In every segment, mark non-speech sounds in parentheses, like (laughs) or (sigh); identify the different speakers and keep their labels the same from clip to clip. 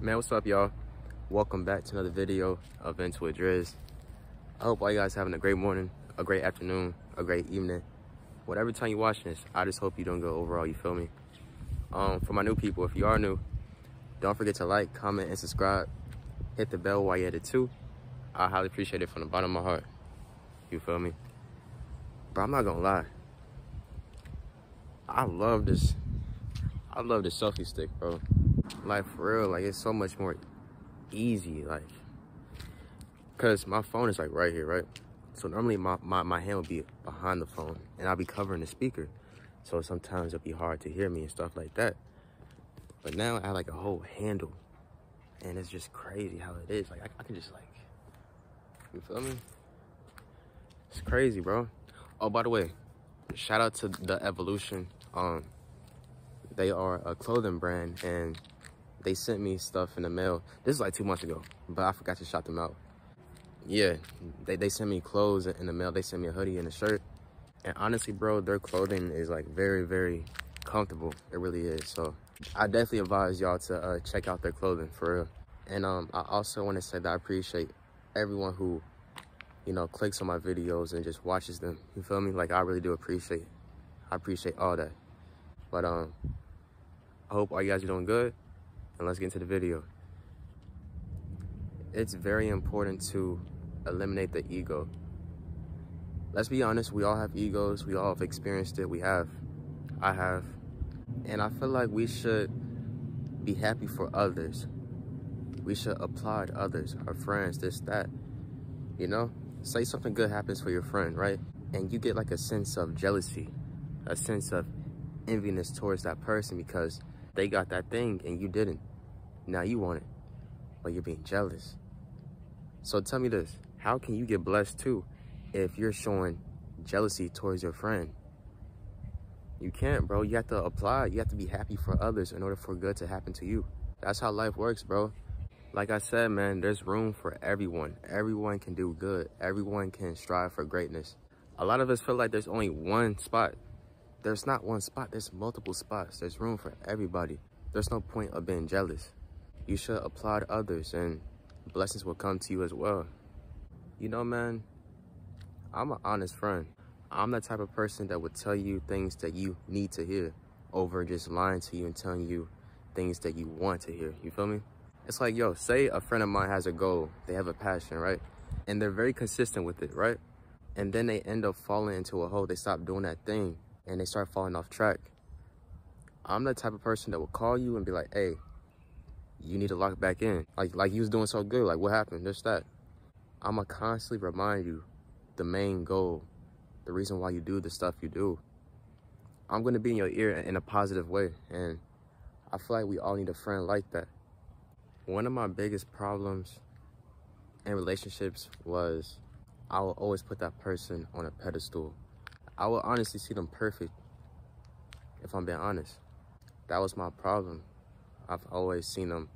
Speaker 1: Man, what's up, y'all? Welcome back to another video of Venting with Drizz. I hope all you guys having a great morning, a great afternoon, a great evening. Whatever time you're watching this, I just hope you don't go overall, you feel me? Um, for my new people, if you are new, don't forget to like, comment, and subscribe. Hit the bell while you're at it too. I highly appreciate it from the bottom of my heart. You feel me? But I'm not gonna lie. I love this. I love this selfie stick, bro. Like for real, like it's so much more easy, like cause my phone is like right here, right? So normally my, my, my hand would be behind the phone and I'll be covering the speaker. So sometimes it'll be hard to hear me and stuff like that. But now I have like a whole handle and it's just crazy how it is. Like I, I can just like, you feel me? It's crazy, bro. Oh, by the way, shout out to the Evolution. Um, they are a clothing brand and they sent me stuff in the mail. This is like two months ago, but I forgot to shout them out. Yeah, they, they sent me clothes in the mail. They sent me a hoodie and a shirt. And honestly, bro, their clothing is like very, very comfortable. It really is. So I definitely advise y'all to uh, check out their clothing for real. And um, I also want to say that I appreciate everyone who, you know, clicks on my videos and just watches them. You feel me? Like I really do appreciate. I appreciate all that. But um, I hope all you guys are doing good and let's get into the video. It's very important to eliminate the ego. Let's be honest, we all have egos. We all have experienced it. We have. I have. And I feel like we should be happy for others. We should applaud others, our friends, this, that. You know? Say something good happens for your friend, right? And you get like a sense of jealousy, a sense of enviness towards that person because they got that thing and you didn't. Now you want it, but you're being jealous. So tell me this, how can you get blessed too if you're showing jealousy towards your friend? You can't, bro. You have to apply. You have to be happy for others in order for good to happen to you. That's how life works, bro. Like I said, man, there's room for everyone. Everyone can do good. Everyone can strive for greatness. A lot of us feel like there's only one spot. There's not one spot. There's multiple spots. There's room for everybody. There's no point of being jealous you should applaud others and blessings will come to you as well. You know, man, I'm an honest friend. I'm the type of person that would tell you things that you need to hear over just lying to you and telling you things that you want to hear. You feel me? It's like, yo, say a friend of mine has a goal, they have a passion, right? And they're very consistent with it, right? And then they end up falling into a hole. They stop doing that thing and they start falling off track. I'm the type of person that will call you and be like, hey, you need to lock back in. Like like you was doing so good. Like what happened? Just that. I'ma constantly remind you the main goal, the reason why you do the stuff you do. I'm gonna be in your ear in a positive way. And I feel like we all need a friend like that. One of my biggest problems in relationships was I will always put that person on a pedestal. I will honestly see them perfect, if I'm being honest. That was my problem. I've always seen them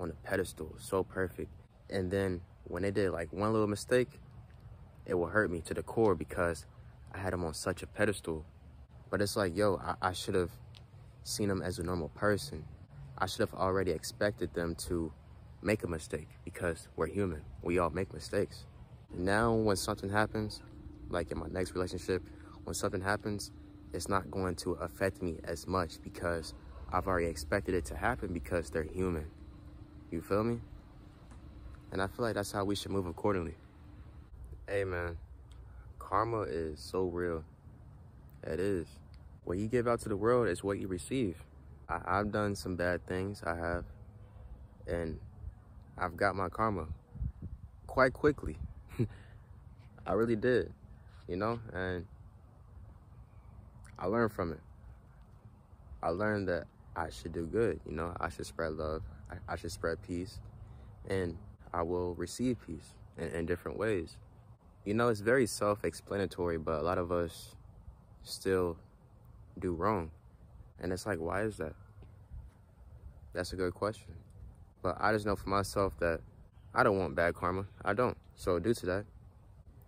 Speaker 1: on a pedestal, so perfect. And then when they did like one little mistake, it will hurt me to the core because I had them on such a pedestal. But it's like, yo, I, I should have seen them as a normal person. I should have already expected them to make a mistake because we're human. We all make mistakes. Now, when something happens, like in my next relationship, when something happens, it's not going to affect me as much because I've already expected it to happen because they're human. You feel me? And I feel like that's how we should move accordingly. Hey man, karma is so real. It is. What you give out to the world is what you receive. I, have done some bad things, I have. And I've got my karma quite quickly. (laughs) I really did, you know? And I learned from it. I learned that I should do good. You know, I should spread love. I, I should spread peace. And I will receive peace in, in different ways. You know, it's very self-explanatory, but a lot of us still do wrong. And it's like, why is that? That's a good question. But I just know for myself that I don't want bad karma. I don't. So due to that,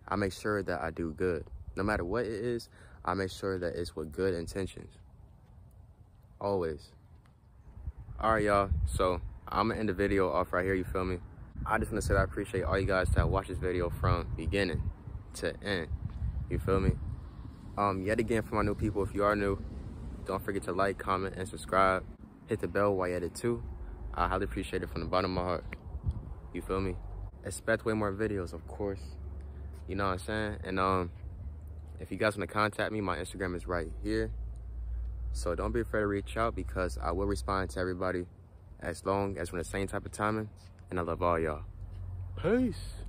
Speaker 1: I make sure that I do good. no matter what it is, I make sure that it's with good intentions. Always. All right, y'all. So I'm gonna end the video off right here. You feel me? I just want to say I appreciate all you guys that watch this video from beginning to end. You feel me? Um, yet again, for my new people, if you are new, don't forget to like, comment, and subscribe. Hit the bell while you're at it too. I highly appreciate it from the bottom of my heart. You feel me? Expect way more videos, of course. You know what I'm saying? And um, if you guys want to contact me, my Instagram is right here. So don't be afraid to reach out because I will respond to everybody as long as we're the same type of timing. And I love all y'all. Peace.